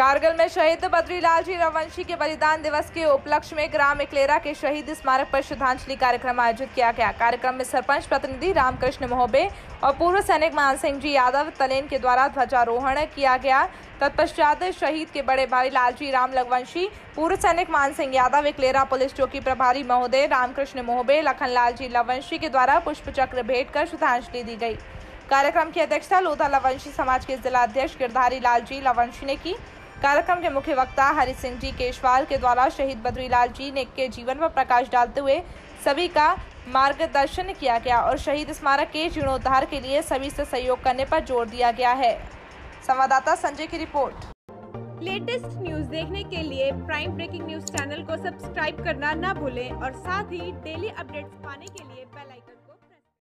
कारगिल में शहीद बद्रीलाल जी रवंशी के बलिदान दिवस के उपलक्ष्य में ग्राम इकलेरा के शहीद स्मारक पर श्रद्धांजलि कार्यक्रम आयोजित किया गया। कार्यक्रम में सरपंच प्रतिनिधि रामकृष्ण मोहबे और पूर्व सैनिक मान सिंह जी यादव तलेन के द्वारा ध्वजारोहण किया गया। तत्पश्चात शहीद के बड़े भाई लालजी राम लगवंशी, पूर्व सैनिक मान सिंह यादव इकलेरा पुलिस चौकी प्रभारी महोदय रामकृष्ण मोहबे, लखन लाल जी लवंशी के द्वारा पुष्प चक्र भेंट कर श्रद्धांजलि दी गई। कार्यक्रम की अध्यक्षता लोधा लवंशी समाज के जिला अध्यक्ष गिरधारी लाल जी लवंशी ने की। कार्यक्रम के मुख्य वक्ता हरि सिंह जी केशवाल के द्वारा शहीद बद्रीलाल जी ने के जीवन पर प्रकाश डालते हुए सभी का मार्गदर्शन किया गया और शहीद स्मारक के जीर्णोद्धार के लिए सभी से सहयोग करने पर ज़ोर दिया गया है। संवाददाता संजय की रिपोर्ट। लेटेस्ट न्यूज़ देखने के लिए प्राइम ब्रेकिंग न्यूज़ चैनल को सब्सक्राइब करना न भूलें और साथ ही डेली अपडेट्स पाने के लिए बेल